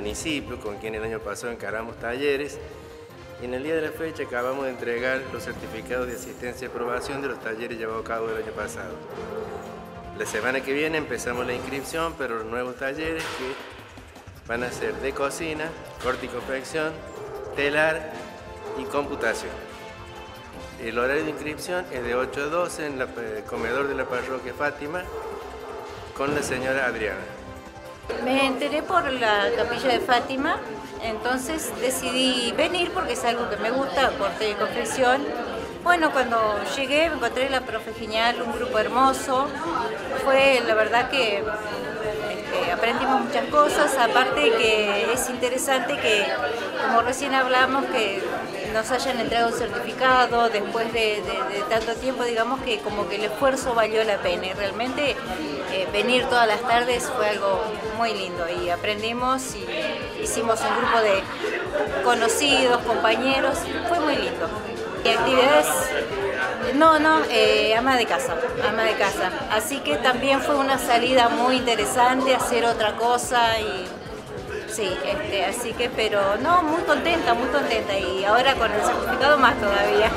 municipio, con quien el año pasado encaramos talleres. Y en el día de la fecha acabamos de entregar los certificados de asistencia y aprobación de los talleres llevados a cabo el año pasado. La semana que viene empezamos la inscripción, pero los nuevos talleres que van a ser de cocina, confección, telar y computación. El horario de inscripción es de 8 a 12 en el comedor de la parroquia Fátima con la señora Adriana. Me enteré por la capilla de Fátima, entonces decidí venir porque es algo que me gusta, corte y confección bueno, cuando llegué me encontré la profe genial, un grupo hermoso. Fue la verdad que aprendimos muchas cosas, aparte que es interesante que, como recién hablamos, que nos hayan entregado un certificado después de, tanto tiempo, digamos que como que el esfuerzo valió la pena y realmente eh, venir todas las tardes fue algo muy lindo y aprendimos y hicimos un grupo de conocidos, compañeros, fue muy lindo. Y actividades, no, no, eh, ama de casa, ama de casa. Así que también fue una salida muy interesante, hacer otra cosa y sí, este, así que, pero no, muy contenta, muy contenta y ahora con el certificado más todavía.